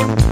Bye.